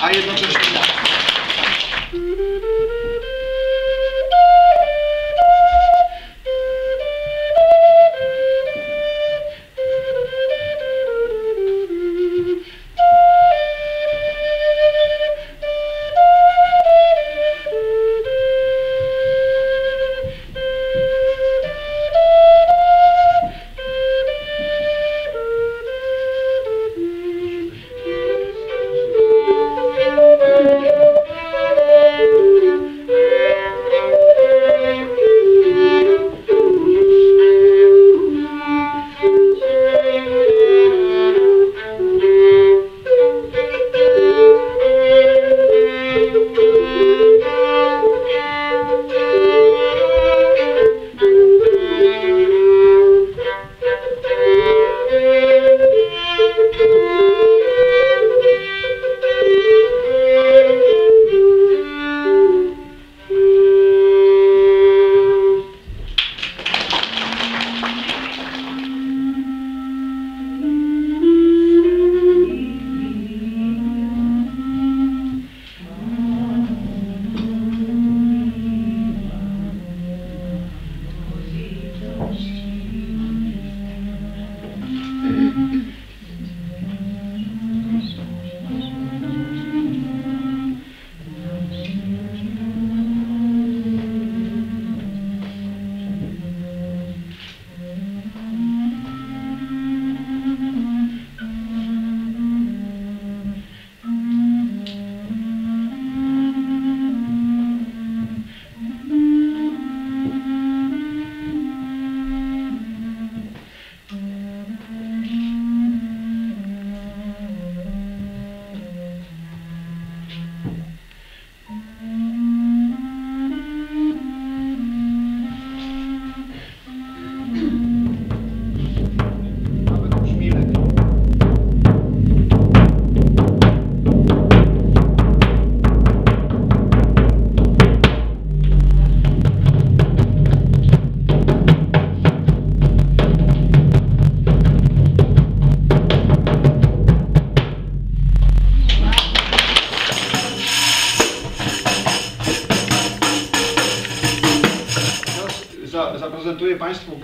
a jednocześnie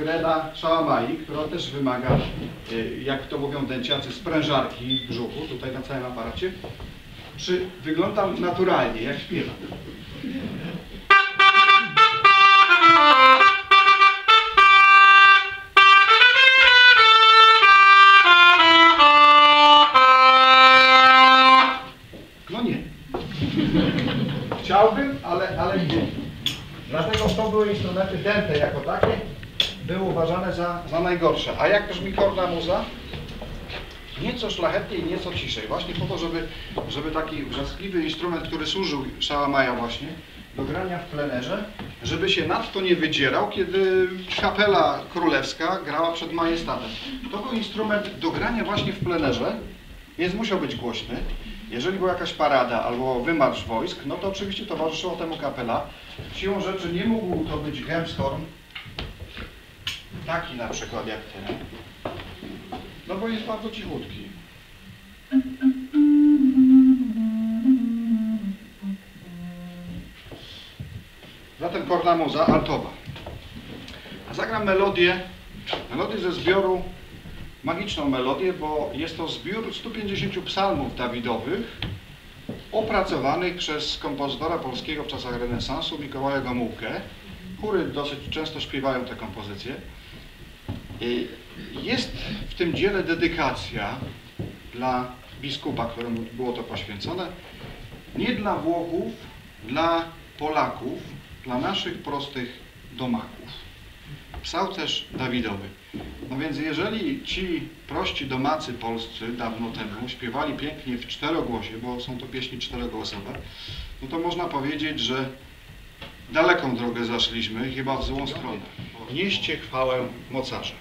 na szałamai, która też wymaga, y, jak to mówią dęciacy, sprężarki w brzuchu, tutaj na całym aparacie. Czy wyglądam naturalnie, jak śpiewam? No nie. Chciałbym, ale, ale nie. Dlatego to były instrumenty dęte jako takie, były uważane za, za najgorsze. A jak brzmi korda muza? Nieco szlachetniej, nieco ciszej. Właśnie po to, żeby, żeby taki wrzaskliwy instrument, który służył Szałamaja właśnie do grania w plenerze, żeby się nadto nie wydzierał, kiedy kapela królewska grała przed majestatem. To był instrument do grania właśnie w plenerze, więc musiał być głośny. Jeżeli była jakaś parada albo wymarsz wojsk, no to oczywiście towarzyszyło temu kapela. Siłą rzeczy nie mógł to być Gemshorn, taki na przykład jak ten, no bo jest bardzo cichutki. Zatem korna muza altowa. A zagram melodię, melodię ze zbioru magiczną melodię, bo jest to zbiór 150 psalmów dawidowych opracowanych przez kompozytora polskiego w czasach renesansu Mikołaja Gomułkę. Chóry dosyć często śpiewają te kompozycje. I Jest w tym dziele dedykacja dla biskupa, któremu było to poświęcone, nie dla Włochów, dla Polaków, dla naszych prostych domaków. Psałcerz Dawidowy. No więc jeżeli ci prości domacy polscy dawno temu śpiewali pięknie w czterogłosie, bo są to pieśni czterogłosowe, no to można powiedzieć, że daleką drogę zaszliśmy, chyba w złą stronę. Nieście chwałę mocarza.